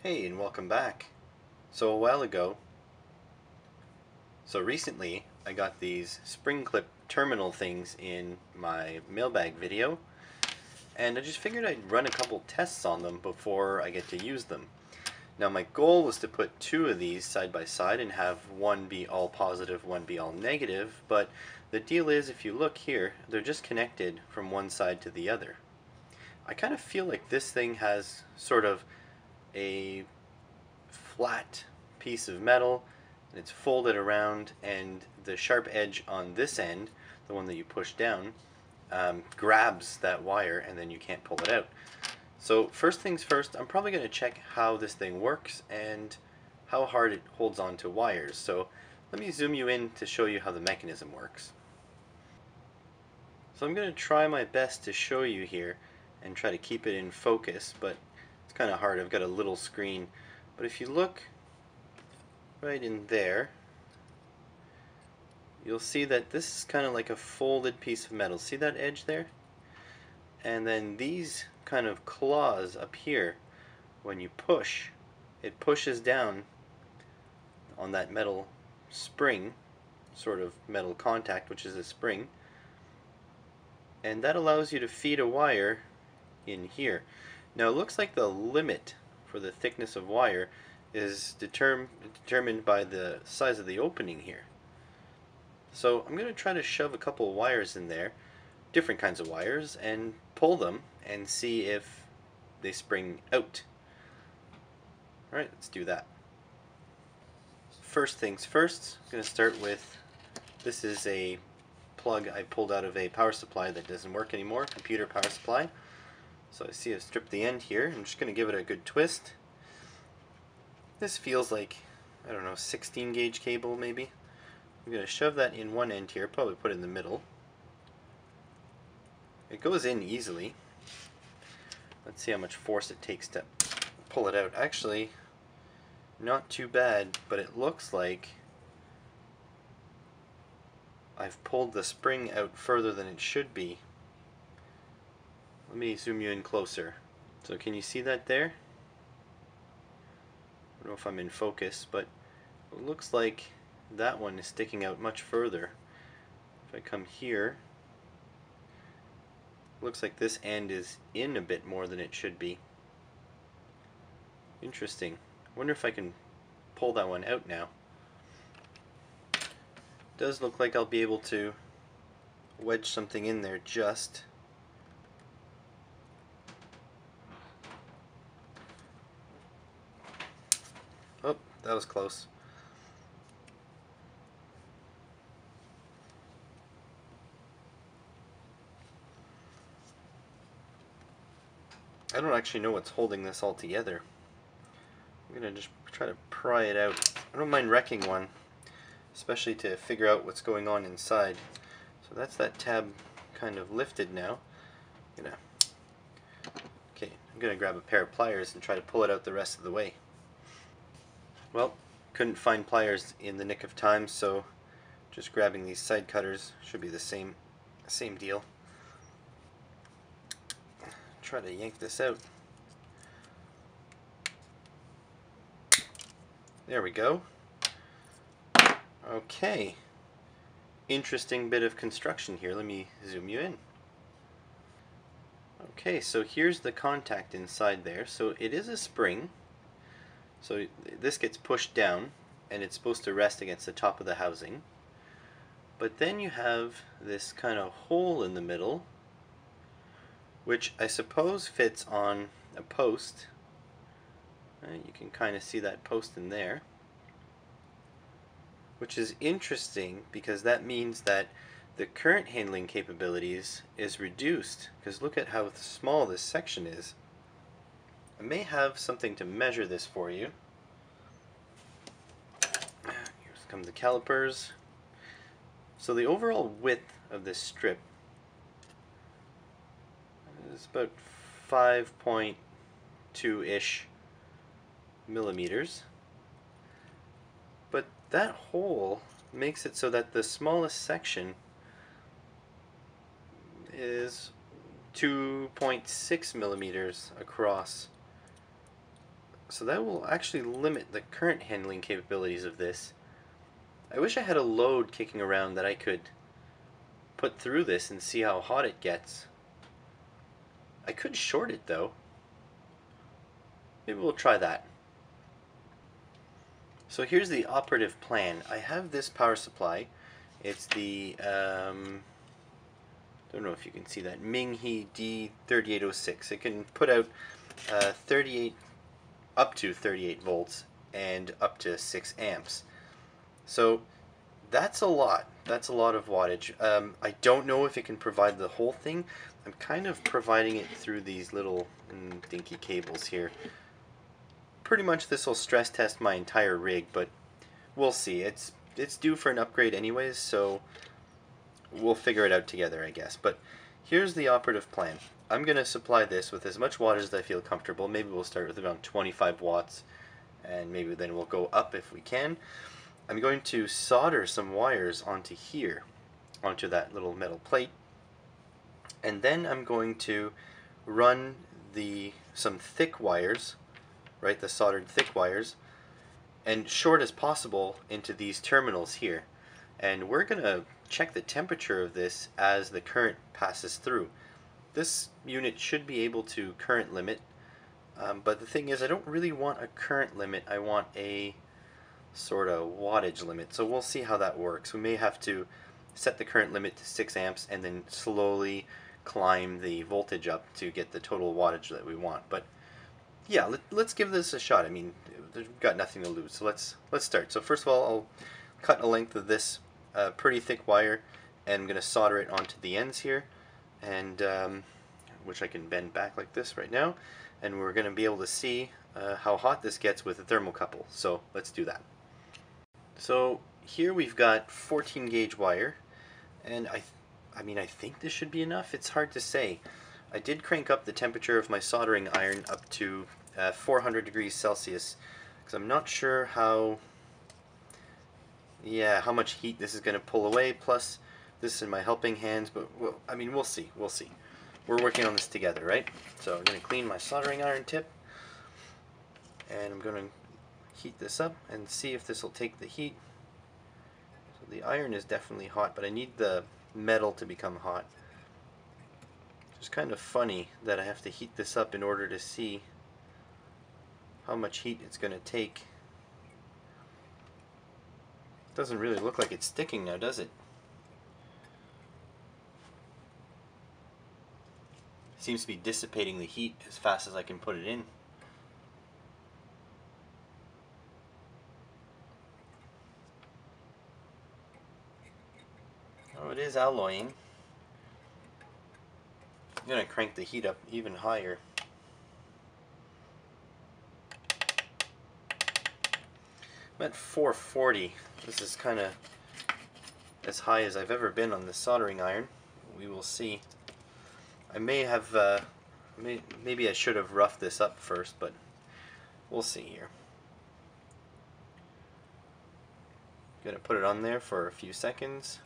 Hey and welcome back. So a while ago, so recently I got these spring clip terminal things in my mailbag video and I just figured I'd run a couple tests on them before I get to use them. Now my goal was to put two of these side by side and have one be all positive, one be all negative, but the deal is if you look here, they're just connected from one side to the other. I kind of feel like this thing has sort of a flat piece of metal and it's folded around and the sharp edge on this end, the one that you push down, um, grabs that wire and then you can't pull it out. So first things first, I'm probably going to check how this thing works and how hard it holds on to wires. So let me zoom you in to show you how the mechanism works. So I'm going to try my best to show you here and try to keep it in focus, but it's kind of hard. I've got a little screen. But if you look right in there, you'll see that this is kind of like a folded piece of metal. See that edge there? And then these kind of claws up here, when you push, it pushes down on that metal spring, sort of metal contact, which is a spring, and that allows you to feed a wire in here. Now it looks like the limit for the thickness of wire is determ determined by the size of the opening here. So I'm going to try to shove a couple of wires in there, different kinds of wires, and pull them and see if they spring out. Alright, let's do that. First things first, I'm going to start with, this is a plug I pulled out of a power supply that doesn't work anymore, computer power supply. So I see I've stripped the end here. I'm just going to give it a good twist. This feels like, I don't know, 16 gauge cable maybe. I'm going to shove that in one end here, probably put it in the middle. It goes in easily. Let's see how much force it takes to pull it out. Actually, not too bad, but it looks like I've pulled the spring out further than it should be. Let me zoom you in closer. So can you see that there? I don't know if I'm in focus, but it looks like that one is sticking out much further. If I come here, looks like this end is in a bit more than it should be. Interesting. wonder if I can pull that one out now. Does look like I'll be able to wedge something in there just Oh, that was close. I don't actually know what's holding this all together. I'm going to just try to pry it out. I don't mind wrecking one, especially to figure out what's going on inside. So that's that tab kind of lifted now. I'm gonna, okay, I'm going to grab a pair of pliers and try to pull it out the rest of the way. Well, couldn't find pliers in the nick of time, so just grabbing these side cutters should be the same same deal. Try to yank this out. There we go. Okay. Interesting bit of construction here. Let me zoom you in. Okay, so here's the contact inside there. So it is a spring. So this gets pushed down and it's supposed to rest against the top of the housing. But then you have this kind of hole in the middle which I suppose fits on a post. Uh, you can kind of see that post in there. Which is interesting because that means that the current handling capabilities is reduced because look at how small this section is. I may have something to measure this for you. Here's come the calipers. So the overall width of this strip is about 5.2-ish millimeters. But that hole makes it so that the smallest section is 2.6 millimeters across So that will actually limit the current handling capabilities of this. I wish I had a load kicking around that I could put through this and see how hot it gets. I could short it though. Maybe we'll try that. So here's the operative plan. I have this power supply. It's the, um, don't know if you can see that, Minghe D3806. It can put out uh, 38, up to 38 volts and up to 6 amps. So that's a lot. That's a lot of wattage. Um, I don't know if it can provide the whole thing. I'm kind of providing it through these little mm, dinky cables here. Pretty much this will stress test my entire rig, but we'll see. It's it's due for an upgrade anyways, so we'll figure it out together, I guess. But here's the operative plan. I'm going to supply this with as much wattage as I feel comfortable. Maybe we'll start with around 25 watts, and maybe then we'll go up if we can. I'm going to solder some wires onto here, onto that little metal plate, and then I'm going to run the some thick wires, right, the soldered thick wires, and short as possible into these terminals here. And we're going to check the temperature of this as the current passes through. This unit should be able to current limit, um, but the thing is I don't really want a current limit, I want a sort of wattage limit. So we'll see how that works. We may have to set the current limit to 6 amps and then slowly climb the voltage up to get the total wattage that we want. But yeah, let, us give this a shot. I mean, we've got nothing to lose. So let's let's start. So first of all, I'll cut a length of this uh, pretty thick wire and I'm going to solder it onto the ends here and um, which I can bend back like this right now and we're going to be able to see uh, how hot this gets with a thermocouple. So let's do that. So here we've got 14 gauge wire and I I mean I think this should be enough it's hard to say I did crank up the temperature of my soldering iron up to uh, 400 degrees Celsius because I'm not sure how yeah how much heat this is gonna pull away plus this is in my helping hands but well, I mean we'll see we'll see we're working on this together right so I'm gonna clean my soldering iron tip and I'm gonna heat this up and see if this will take the heat. So the iron is definitely hot, but I need the metal to become hot. It's kind of funny that I have to heat this up in order to see how much heat it's going to take. Doesn't really look like it's sticking now, does it? Seems to be dissipating the heat as fast as I can put it in. Oh, it is alloying. I'm going to crank the heat up even higher. I'm at 440. This is kind of as high as I've ever been on the soldering iron. We will see. I may have, uh, may, maybe I should have roughed this up first, but we'll see here. Gonna put it on there for a few seconds.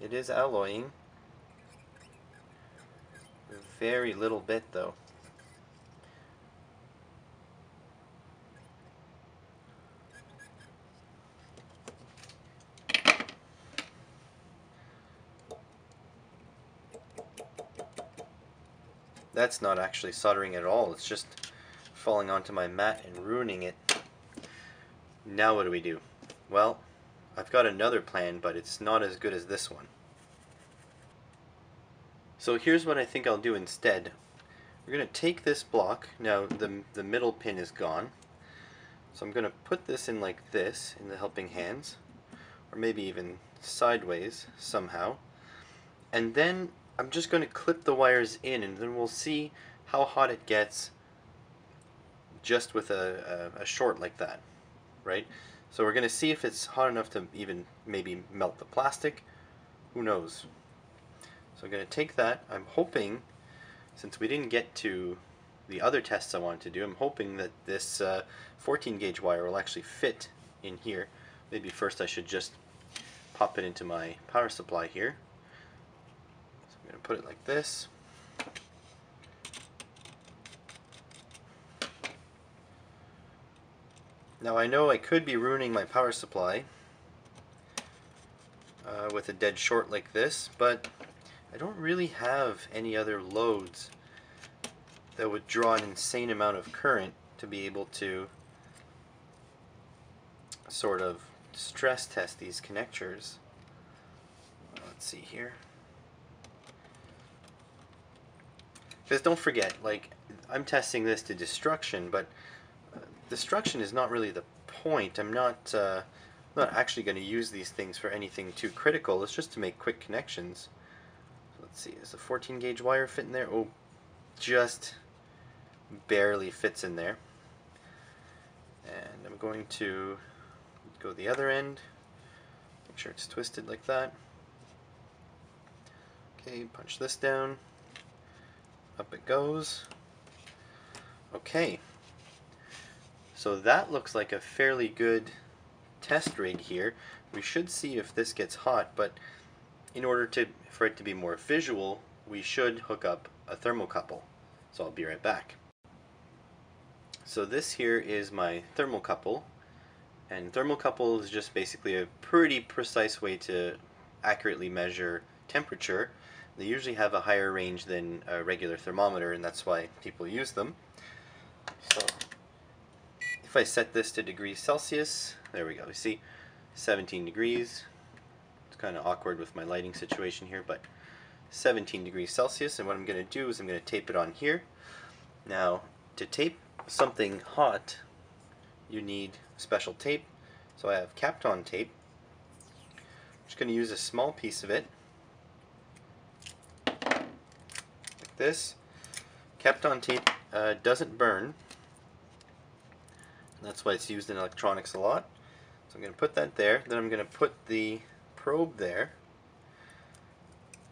It is alloying. Very little bit though. That's not actually soldering at all, it's just falling onto my mat and ruining it. Now what do we do? Well, I've got another plan, but it's not as good as this one. So here's what I think I'll do instead. We're going to take this block, now the, the middle pin is gone, so I'm going to put this in like this in the helping hands, or maybe even sideways somehow, and then I'm just going to clip the wires in and then we'll see how hot it gets just with a, a, a short like that, right? So we're going to see if it's hot enough to even maybe melt the plastic. Who knows? So I'm going to take that. I'm hoping, since we didn't get to the other tests I wanted to do, I'm hoping that this uh, 14 gauge wire will actually fit in here. Maybe first I should just pop it into my power supply here going to put it like this. Now I know I could be ruining my power supply uh, with a dead short like this, but I don't really have any other loads that would draw an insane amount of current to be able to sort of stress test these connectors. Let's see here. Because don't forget, like, I'm testing this to destruction, but uh, destruction is not really the point. I'm not, uh, not actually going to use these things for anything too critical. It's just to make quick connections. So let's see, does a 14 gauge wire fit in there? Oh, just barely fits in there. And I'm going to go the other end. Make sure it's twisted like that. Okay, punch this down. Up it goes. Okay. So that looks like a fairly good test rig here. We should see if this gets hot, but in order to for it to be more visual, we should hook up a thermocouple. So I'll be right back. So this here is my thermocouple, and thermocouple is just basically a pretty precise way to accurately measure temperature they usually have a higher range than a regular thermometer and that's why people use them. So if I set this to degrees Celsius, there we go. You see 17 degrees. It's kind of awkward with my lighting situation here, but 17 degrees Celsius. And what I'm going to do is I'm going to tape it on here. Now, to tape something hot, you need special tape. So I have Kapton tape. I'm just going to use a small piece of it this. Kapton tape uh, doesn't burn. That's why it's used in electronics a lot. So I'm going to put that there. Then I'm going to put the probe there.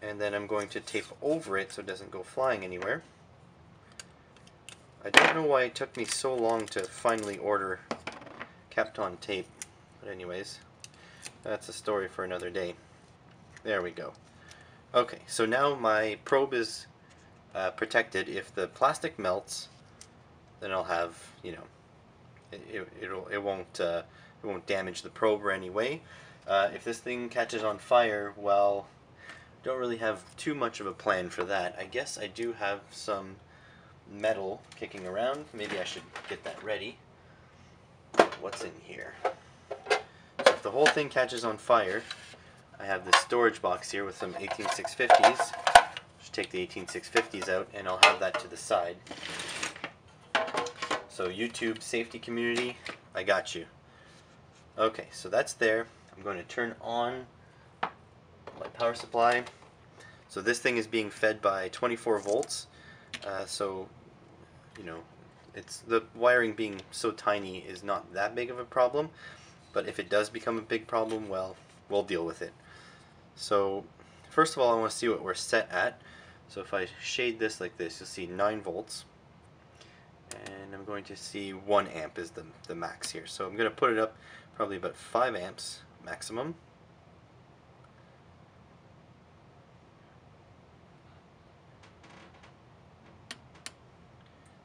And then I'm going to tape over it so it doesn't go flying anywhere. I don't know why it took me so long to finally order Kapton tape. But anyways, that's a story for another day. There we go. Okay, so now my probe is uh, protected. If the plastic melts, then I'll have you know, it, it will it won't uh, it won't damage the probe or any way. Uh, if this thing catches on fire, well, don't really have too much of a plan for that. I guess I do have some metal kicking around. Maybe I should get that ready. What's in here? So if the whole thing catches on fire, I have this storage box here with some 18650s take the 18650s out and I'll have that to the side. So YouTube safety community, I got you. Okay, so that's there. I'm going to turn on my power supply. So this thing is being fed by 24 volts. Uh, so, you know, it's the wiring being so tiny is not that big of a problem. But if it does become a big problem, well, we'll deal with it. So, first of all, I want to see what we're set at. So if I shade this like this, you'll see 9 volts. And I'm going to see 1 amp is the, the max here. So I'm going to put it up probably about 5 amps maximum.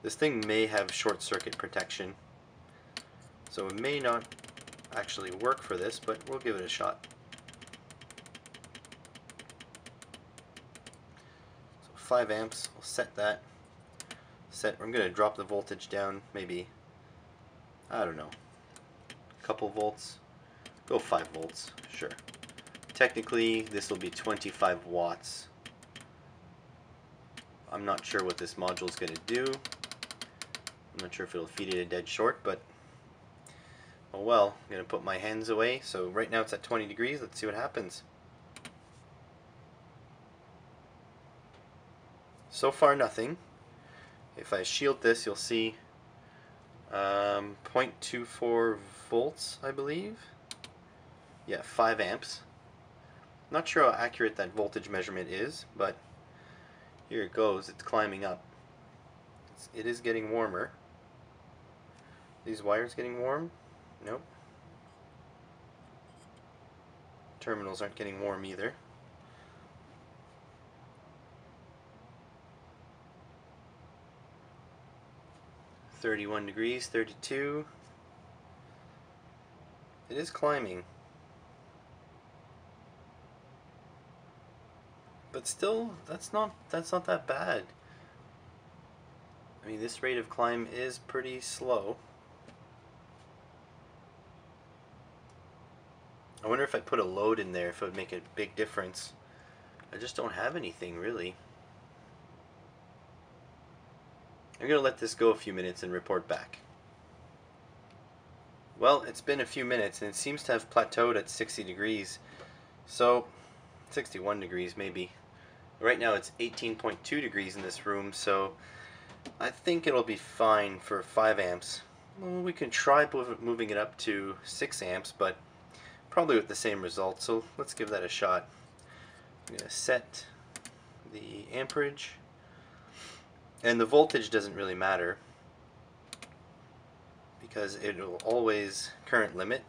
This thing may have short circuit protection, so it may not actually work for this, but we'll give it a shot. 5 amps. I'll set that. Set. I'm going to drop the voltage down maybe, I don't know, a couple volts. Go 5 volts, sure. Technically, this will be 25 watts. I'm not sure what this module is going to do. I'm not sure if it'll feed it a dead short, but oh well. I'm going to put my hands away. So right now it's at 20 degrees. Let's see what happens. So far nothing. If I shield this you'll see um, 0.24 volts I believe. Yeah, 5 amps. Not sure how accurate that voltage measurement is, but here it goes. It's climbing up. It's, it is getting warmer. These wires getting warm? Nope. Terminals aren't getting warm either. 31 degrees, 32. It is climbing. But still, that's not that's not that bad. I mean, this rate of climb is pretty slow. I wonder if I put a load in there if it would make a big difference. I just don't have anything really. I'm going to let this go a few minutes and report back. Well, it's been a few minutes and it seems to have plateaued at 60 degrees. So, 61 degrees maybe. Right now it's 18.2 degrees in this room, so I think it'll be fine for 5 amps. Well, we can try moving it up to 6 amps, but probably with the same result, so let's give that a shot. I'm going to set the amperage, and the voltage doesn't really matter because it will always current limit.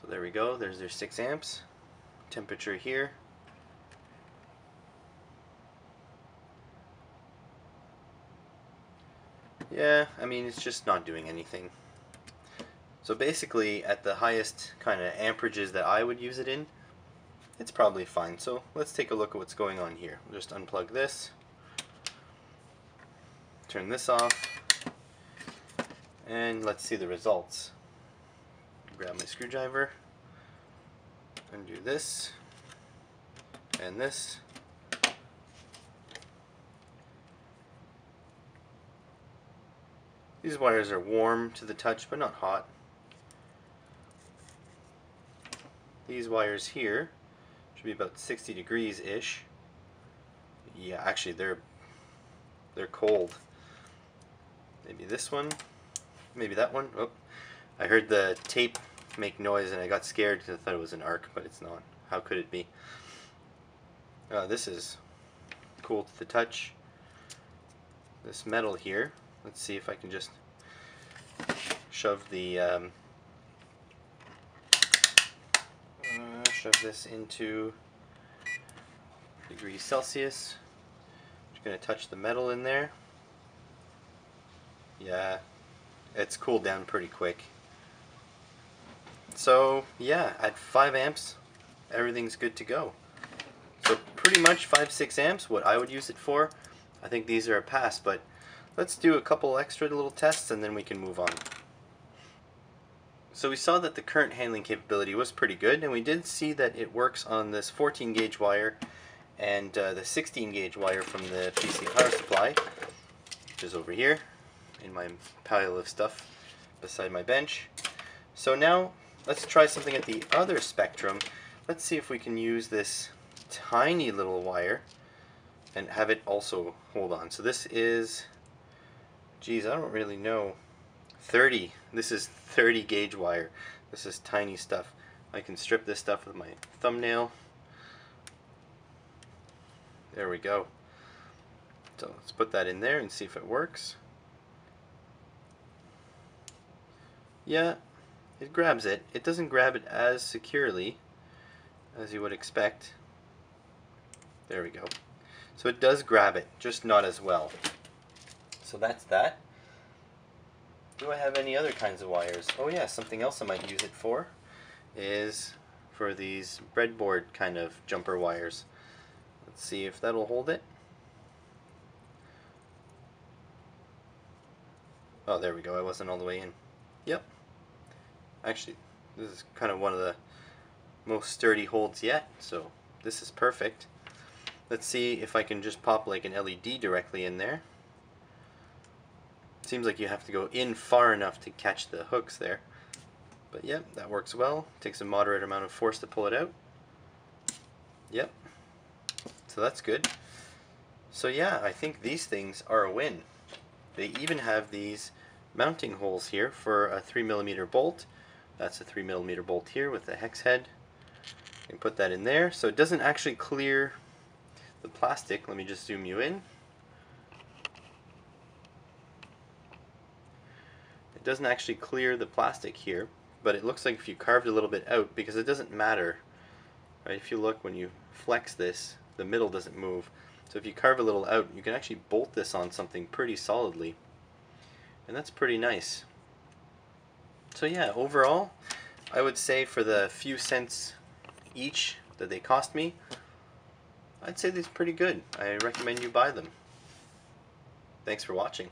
So there we go, there's their 6 amps. Temperature here. Yeah, I mean, it's just not doing anything. So basically, at the highest kind of amperages that I would use it in, it's probably fine. So let's take a look at what's going on here. Just unplug this, turn this off, and let's see the results. Grab my screwdriver, undo this, and this. These wires are warm to the touch, but not hot. These wires here should be about 60 degrees ish. Yeah, actually they're they're cold. Maybe this one, maybe that one. Oh, I heard the tape make noise and I got scared because I thought it was an arc, but it's not. How could it be? Uh, this is cool to the touch. This metal here. Let's see if I can just shove the um, shove this into degrees Celsius. Just going to touch the metal in there. Yeah, it's cooled down pretty quick. So yeah, at 5 amps, everything's good to go. So pretty much 5, 6 amps, what I would use it for. I think these are a pass, but let's do a couple extra little tests and then we can move on. So we saw that the current handling capability was pretty good, and we did see that it works on this 14 gauge wire and uh, the 16 gauge wire from the PC power supply, which is over here in my pile of stuff beside my bench. So now let's try something at the other spectrum. Let's see if we can use this tiny little wire and have it also hold on. So this is, geez, I don't really know 30. This is 30 gauge wire. This is tiny stuff. I can strip this stuff with my thumbnail. There we go. So let's put that in there and see if it works. Yeah, it grabs it. It doesn't grab it as securely as you would expect. There we go. So it does grab it, just not as well. So that's that. Do I have any other kinds of wires? Oh yeah, something else I might use it for is for these breadboard kind of jumper wires. Let's see if that'll hold it. Oh, there we go. I wasn't all the way in. Yep. Actually, this is kind of one of the most sturdy holds yet, so this is perfect. Let's see if I can just pop like an LED directly in there. Seems like you have to go in far enough to catch the hooks there. But yep, that works well. Takes a moderate amount of force to pull it out. Yep. So that's good. So yeah, I think these things are a win. They even have these mounting holes here for a 3mm bolt. That's a 3 millimeter bolt here with the hex head. Can put that in there. So it doesn't actually clear the plastic. Let me just zoom you in. It doesn't actually clear the plastic here, but it looks like if you carved a little bit out, because it doesn't matter, right? If you look when you flex this, the middle doesn't move. So if you carve a little out, you can actually bolt this on something pretty solidly. And that's pretty nice. So yeah, overall, I would say for the few cents each that they cost me, I'd say these are pretty good. I recommend you buy them. Thanks for watching.